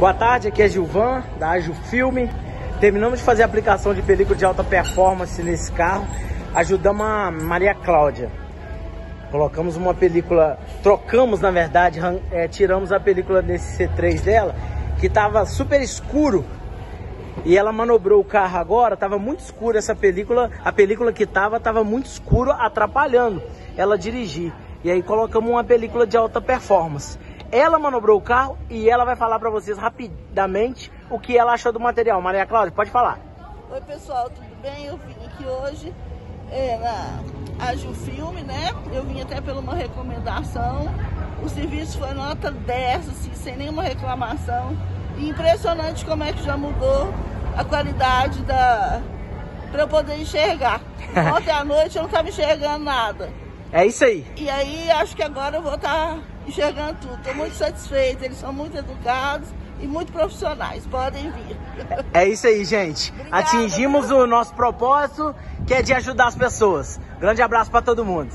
Boa tarde, aqui é Gilvan, da Agil Filme. Terminamos de fazer a aplicação de película de alta performance nesse carro. Ajudamos a Maria Cláudia. Colocamos uma película, trocamos na verdade, é, tiramos a película desse C3 dela, que estava super escuro. E ela manobrou o carro agora, estava muito escuro essa película, a película que estava estava muito escuro, atrapalhando ela dirigir. E aí colocamos uma película de alta performance. Ela manobrou o carro e ela vai falar para vocês rapidamente o que ela achou do material. Maria Cláudia, pode falar. Oi pessoal, tudo bem? Eu vim aqui hoje é, na Filme, né? Eu vim até por uma recomendação. O serviço foi nota 10, assim, sem nenhuma reclamação. E impressionante como é que já mudou a qualidade da para eu poder enxergar. Ontem à noite eu não estava enxergando nada. É isso aí. E aí acho que agora eu vou estar tá enxergando tudo. Estou muito satisfeita, eles são muito educados e muito profissionais. Podem vir. É isso aí, gente. Obrigada, Atingimos viu? o nosso propósito, que é de ajudar as pessoas. Grande abraço para todo mundo.